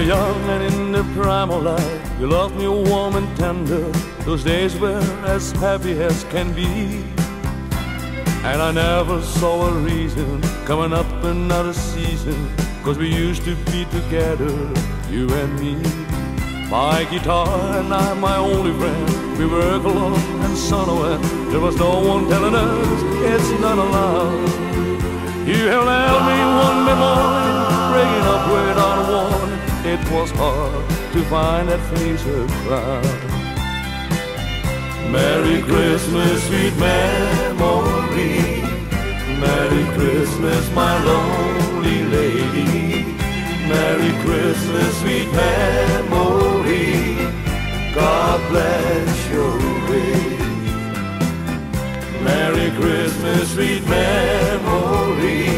young and in the prime of life, you loved me warm and tender. Those days were as happy as can be. And I never saw a reason coming up another season. Cause we used to be together, you and me. My guitar and I, my only friend, we were alone and son away. There was no one telling us it's not allowed. You have left me one morning, It was hard to find that face of crowd. Merry Christmas, sweet memory. Merry Christmas, my lonely lady. Merry Christmas, sweet memory. God bless your way. Merry Christmas, sweet memory.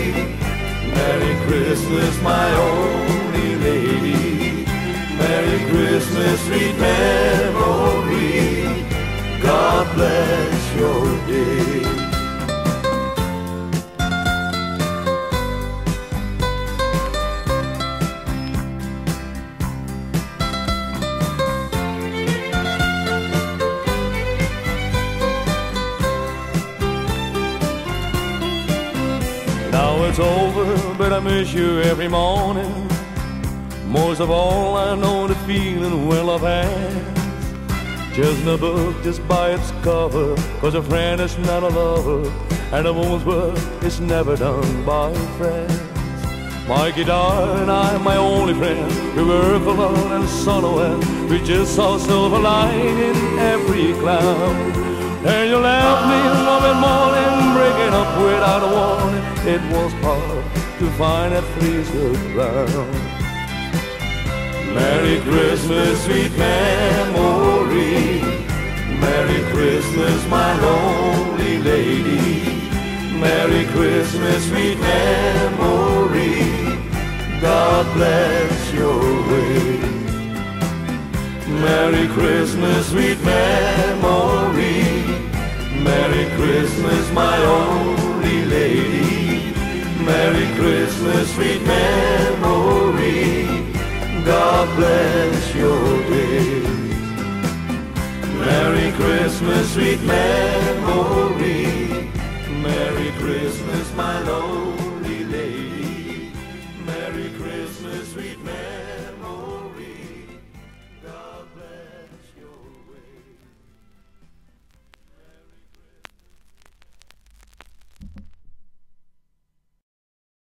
Merry Christmas, my only Christmas, sweet memory. God bless your day. Now it's over, but I miss you every morning. Most of all, I know the feeling well of hands. Just a book just by its cover, cause a friend is not a lover, and a woman's work is never done by friends. My guitar and I, my only friend, we work alone and solo, and we just saw silver lining in every cloud. And you left me one morning, breaking up without a warning. It was hard to find that freezer ground. Merry Christmas, sweet memory. Merry Christmas, my lonely lady. Merry Christmas, sweet memory. God bless your way. Merry Christmas, sweet memory. Merry Christmas, my only lady. Merry Christmas, sweet memory. God bless your days. Merry Christmas, sweet memory. Merry Christmas, my Lord.